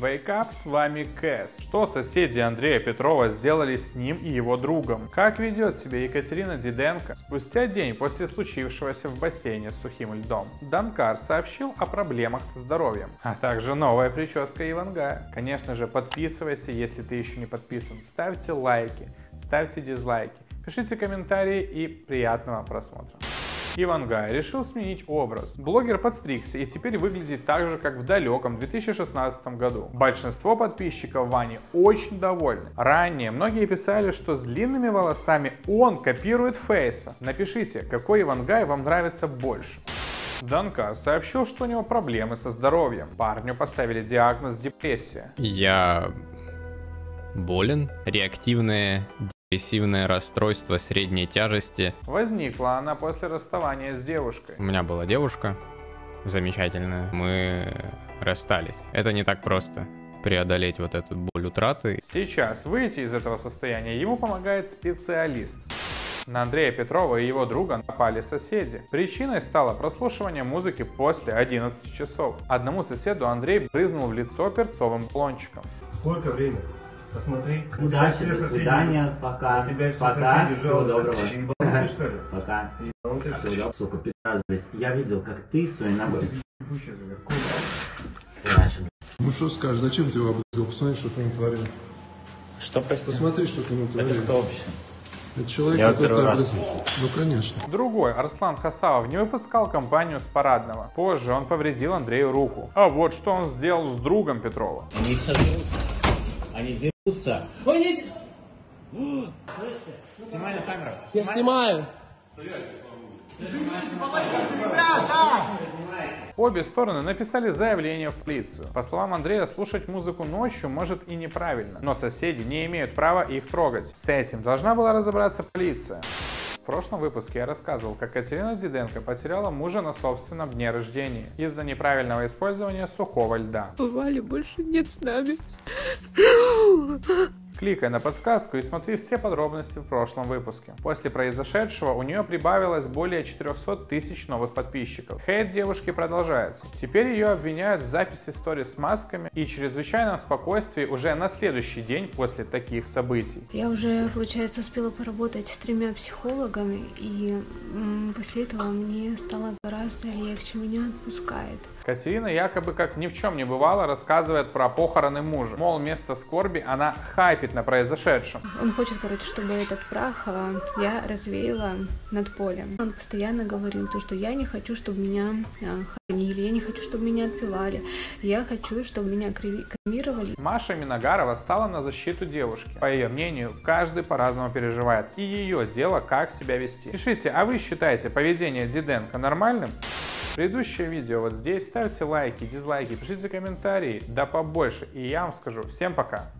Wake up, с вами Кэс. Что соседи Андрея Петрова сделали с ним и его другом? Как ведет себя Екатерина Диденко спустя день после случившегося в бассейне с сухим льдом? Данкар сообщил о проблемах со здоровьем, а также новая прическа Ивангая. Конечно же, подписывайся, если ты еще не подписан. Ставьте лайки, ставьте дизлайки, пишите комментарии и приятного просмотра. Ивангай решил сменить образ. Блогер подстригся и теперь выглядит так же, как в далеком 2016 году. Большинство подписчиков Вани очень довольны. Ранее многие писали, что с длинными волосами он копирует Фейса. Напишите, какой Ивангай вам нравится больше. Данка сообщил, что у него проблемы со здоровьем. Парню поставили диагноз депрессия. Я болен. Реактивное депрессивное расстройство средней тяжести. Возникла она после расставания с девушкой. У меня была девушка замечательная. Мы расстались. Это не так просто преодолеть вот эту боль утраты. Сейчас выйти из этого состояния ему помогает специалист. На Андрея Петрова и его друга напали соседи. Причиной стало прослушивание музыки после 11 часов. Одному соседу Андрей брызнул в лицо перцовым клончиком. Сколько время? Посмотри. Удачи, до свидания, пока. Тебя пока, всего доброго. Ты ебанутый, что ли? Пока. Ебанутый, что ли? Сука, пидорас, блядь. Я видел, как ты своей ногой. Ну что скажешь, зачем ты его обыскал? Посмотри, что ты натворил. Что, прости? Посмотри, что ты натворил. вообще? Это человек, Я который первый раз образ- Ну, конечно. Другой, Арслан Хасавов, не выпускал компанию с парадного. Позже он повредил Андрею руку. А вот что он сделал с другом Петрова. Они сейчас дерутся. Ой, не... Снимай на камеру. Я снимаю. Обе стороны написали заявление в полицию. По словам Андрея, слушать музыку ночью может и неправильно, но соседи не имеют права их трогать. С этим должна была разобраться полиция. Прошлом выпуске я рассказывал, как Катерина Диденко потеряла мужа на собственном дне рождения из-за неправильного использования сухого льда. Вали больше нет с нами. Кликай на подсказку и смотри все подробности в прошлом выпуске. После произошедшего у нее прибавилось более 400 тысяч новых подписчиков. Хейт девушки продолжается. Теперь ее обвиняют в записи сторис с масками и чрезвычайном спокойствии уже на следующий день после таких событий. Я уже, получается, успела поработать с тремя психологами, и после этого мне стало гораздо легче, меня отпускает. Катерина якобы как ни в чем не бывало рассказывает про похороны мужа. Мол, вместо скорби она хайпит на произошедшем. Он хочет, короче, чтобы этот прах а, я развеяла над полем. Он постоянно говорил то, что я не хочу, чтобы меня а, хоронили, я не хочу, чтобы меня отпевали, я хочу, чтобы меня кремировали. Маша Миногарова стала на защиту девушки. По ее мнению, каждый по-разному переживает, и ее дело, как себя вести. Пишите, а вы считаете поведение Диденко нормальным? Предыдущее видео вот здесь. Ставьте лайки, дизлайки, пишите комментарии, да побольше. И я вам скажу всем пока.